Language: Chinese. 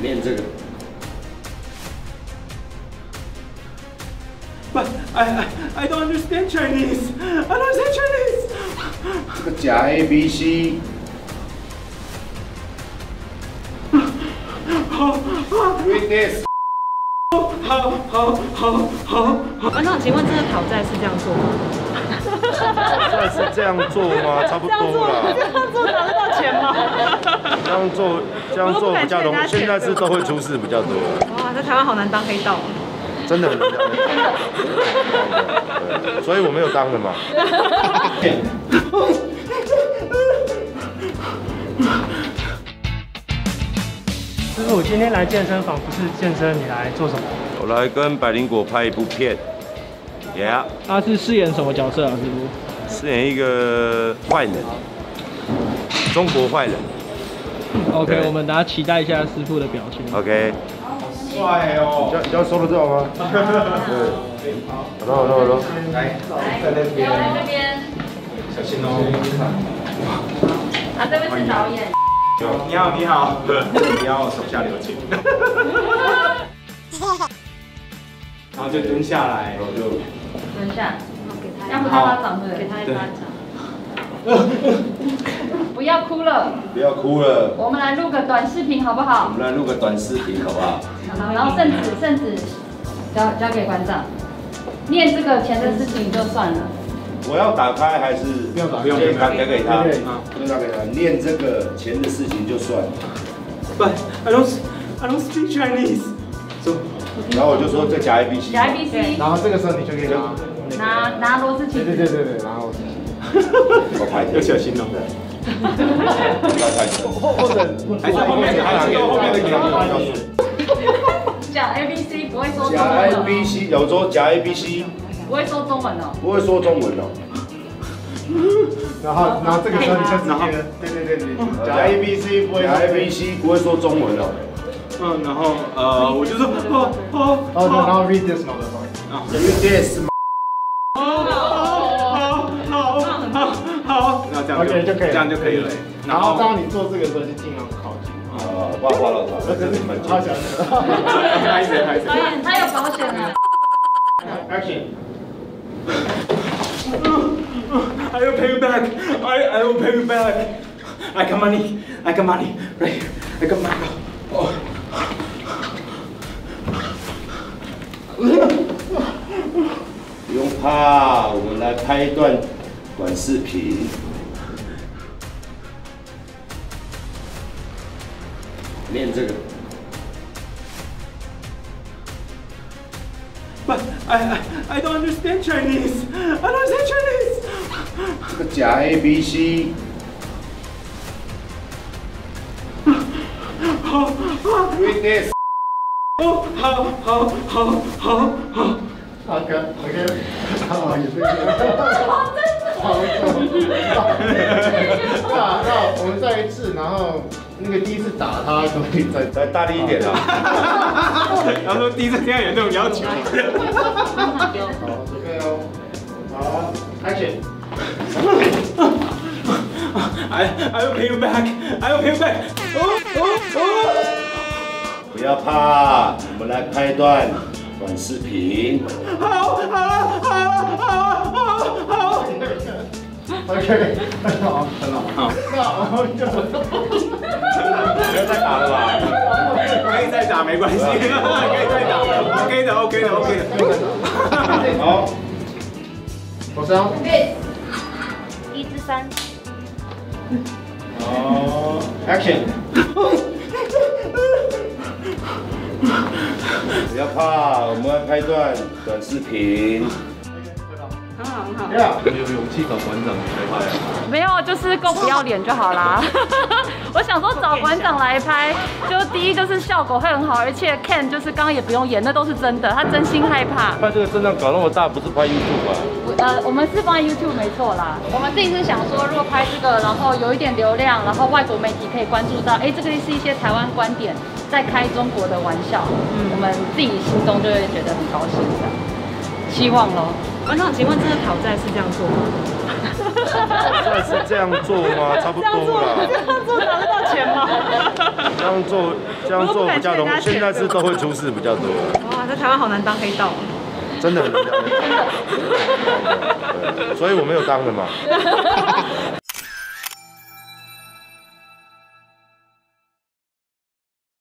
练这个。But I, I, I don't understand Chinese. I don't understand Chinese. 这个假 A B this。好好好好好。班长，请问这个讨债是这样做吗？算是这样做吗？差不多啦。这样做拿得到钱吗？这样做这样做比较容易，现在是都会出事比较多，哇，在台湾好难当黑道。真的很难当。对所以我没有当的嘛。师傅，今天来健身房不是健身，你来做什么？我来跟百灵果拍一部片，Yeah，他是饰演什么角色啊，师傅？饰演一个坏人，中国坏人。OK，我们大家期待一下师傅的表情。OK，帅哦！要要收得到吗？对，好的好的好的。来，在那边，这边，小心哦。啊，这位是导演。你好，你好，你要手下留情。然后就蹲下来，然后就蹲下，要不他巴掌对，给他一巴掌。不要哭了，不要哭了，我们来录个短视频好不好？我？们来录个短视频好不好？然后圣旨圣旨交交给馆长，念这个钱的事情就算了。我要打开还是不要打不用先打给给他，对就打给他，念这个钱的事情就算了。But I don't I don't speak Chinese. So 然后我就说这假 A B C，加 A B C，然后这个时候你就可以拿，拿拿螺丝起对对子，对对对，然后 我拍要小心哦。不要太久。或者还是后面的，还是后面的给他讲 A B C 不会说中假文 A 哦，B C 有说假 A B C 不会说中文哦。不会说中文哦。然后然后这个时候你就直接，对对对对，假 A B C 不会假 A B C 不会说中文哦。嗯，然后呃，我就说哦哦然哦，后 read this motherfucker，Read this，样 OK 就可以了这样就可以了。然后当你做这个时候就尽量靠近，啊，画画了，这真的蛮好小近。声拍谁拍谁导。演他有保险啊。，Action，I will pay you back. I I will pay you back. I got money. I got money. Right. here. I got money. Oh. 不用怕，我们来拍一段短视频。练这个，But I I I don't understand Chinese. I don't understand Chinese. 这个假 A B C，read this，哦，好好好好好。OK OK，好，也是，好，那那我们再一次，然后那个第一次打他可以再再大力一点啊！然后说第一次听到有这种要求。好准备哦，好，Action。I I will pay you back. I will pay you back. 哦哦哦。不要怕，我们来拍一段短视频。好，好了，好了，好了，好好。OK，很好，很好。好那我们就不要再打了吧？可以再打没关系，可以再打，OK 的，OK 的，OK 的。好，我是要一至三，好，Action。不要怕，我们来拍一段短视频。很好很好。Yeah。没有，就是够不要脸就好啦。我想说找馆长来拍，就第一就是效果会很好，而且 Ken 就是刚刚也不用演，那都是真的，他真心害怕。拍这个阵仗搞那么大，不是拍 YouTube 吧？呃，我们是放在 YouTube 没错啦。我们自己是想说，如果拍这个，然后有一点流量，然后外国媒体可以关注到，哎，这个是一些台湾观点在开中国的玩笑，我们自己心中就会觉得很高兴的。希望喽。馆长，请问这个讨债是这样做吗？算 是这样做吗？差不多啦。这样做拿得到钱吗？这样做这样做比较容易，现在是都会出事比较多。哇，在台湾好难当黑道。真的很难当，所以我没有当的嘛。